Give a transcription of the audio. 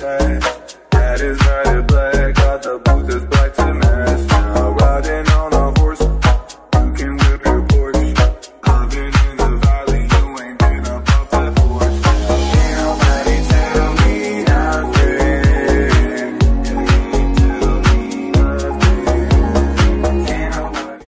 That is right.